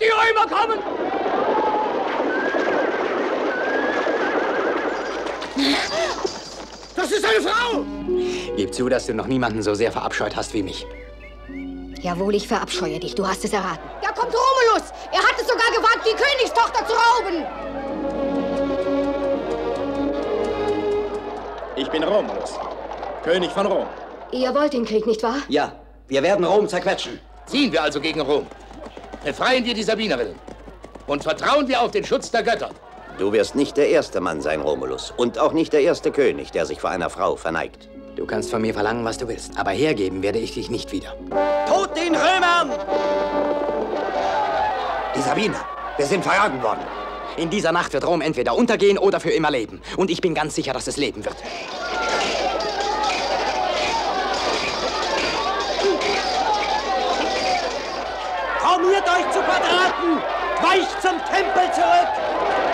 Die Römer kommen! Das ist eine Frau! Gib zu, dass du noch niemanden so sehr verabscheut hast wie mich. Jawohl, ich verabscheue dich. Du hast es erraten. Da kommt Romulus! Er hat es sogar gewagt, die Königstochter zu rauben! Ich bin Romulus, König von Rom. Ihr wollt den Krieg, nicht wahr? Ja, wir werden Rom zerquetschen. Ziehen wir also gegen Rom. Befreien wir die Sabinerinnen. Und vertrauen wir auf den Schutz der Götter. Du wirst nicht der erste Mann sein, Romulus. Und auch nicht der erste König, der sich vor einer Frau verneigt. Du kannst von mir verlangen, was du willst. Aber hergeben werde ich dich nicht wieder. Tod den Römern! Die Sabiner, wir sind verraten worden. In dieser Nacht wird Rom entweder untergehen oder für immer leben. Und ich bin ganz sicher, dass es leben wird. Euch zu Quadraten! Weicht zum Tempel zurück!